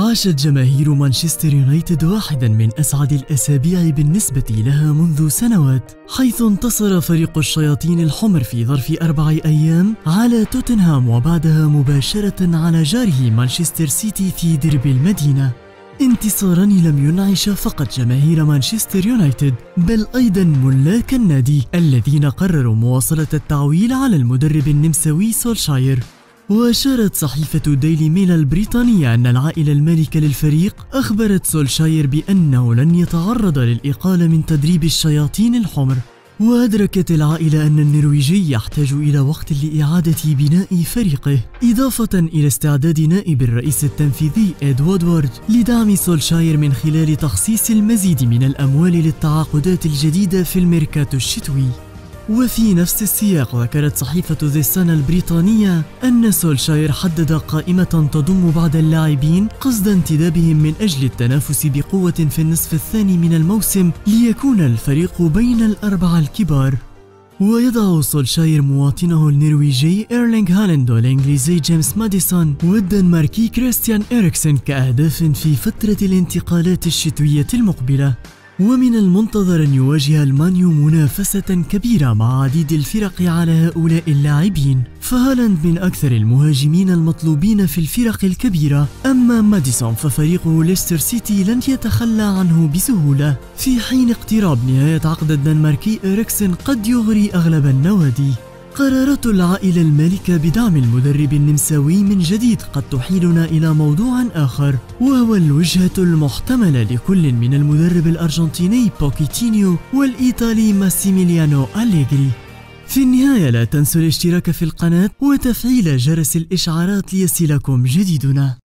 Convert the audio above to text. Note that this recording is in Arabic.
عاشت جماهير مانشستر يونايتد واحدا من أسعد الأسابيع بالنسبة لها منذ سنوات حيث انتصر فريق الشياطين الحمر في ظرف أربع أيام على توتنهام وبعدها مباشرة على جاره مانشستر سيتي في درب المدينة. انتصارا لم ينعش فقط جماهير مانشستر يونايتد بل أيضا ملاك النادي الذين قرروا مواصلة التعويل على المدرب النمساوي سولشاير. وأشارت صحيفة ديلي ميل البريطانية أن العائلة المالكة للفريق أخبرت سولشاير بأنه لن يتعرض للإقالة من تدريب الشياطين الحمر. وأدركت العائلة أن النرويجي يحتاج إلى وقت لإعادة بناء فريقه إضافة إلى استعداد نائب الرئيس التنفيذي إد وودورد لدعم سولشاير من خلال تخصيص المزيد من الأموال للتعاقدات الجديدة في الميركاتو الشتوي. وفي نفس السياق ذكرت صحيفة ذي صن البريطانية أن سولشاير حدد قائمة تضم بعض اللاعبين قصد انتدابهم من أجل التنافس بقوة في النصف الثاني من الموسم ليكون الفريق بين الأربعة الكبار. ويضع سولشاير مواطنه النرويجي إيرلينغ هالاند والإنجليزي جيمس ماديسون والدنماركي كريستيان إريكسن كأهداف في فترة الانتقالات الشتوية المقبلة. ومن المنتظر أن يواجه المان يو منافسة كبيرة مع عديد الفرق على هؤلاء اللاعبين. فهالاند من أكثر المهاجمين المطلوبين في الفرق الكبيرة أما ماديسون ففريقه ليستر سيتي لن يتخلى عنه بسهولة. في حين اقتراب نهاية عقد الدنماركي إريكسن قد يغري أغلب النوادي. قرارات العائلة المالكة بدعم المدرب النرويجي من جديد قد تحيلنا إلى موضوع آخر وهو الوجهة المحتملة لكل من المدرب الأرجنتيني بوكيتينيو والإيطالي ماسيميليانو أليغري في النهاية لا تنسوا الاشتراك في القناة وتفعيل جرس الإشعارات ليصلكم جديدنا.